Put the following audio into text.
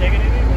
Take it easy.